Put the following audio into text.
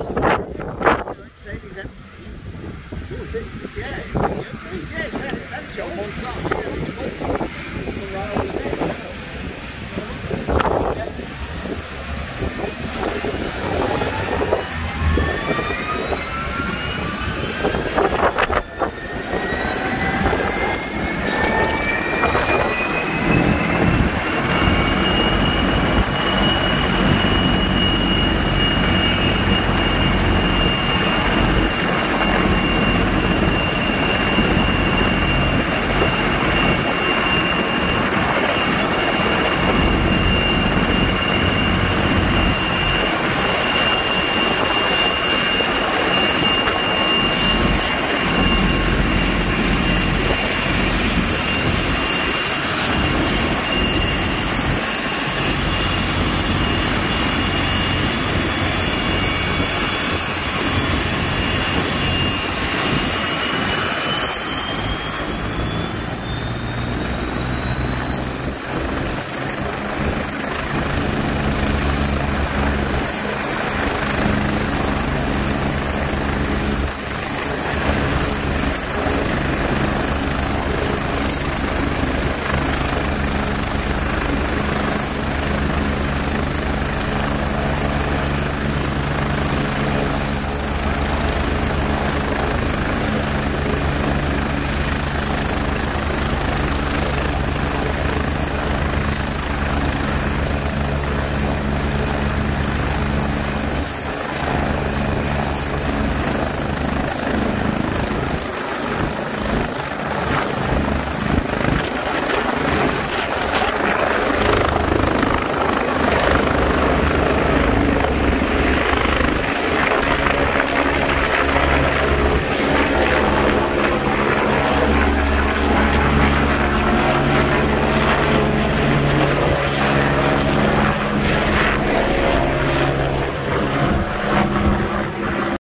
I'd say it's empty. Oh, a yeah, it's, yeah, it's, it's empty on one. Yeah, it's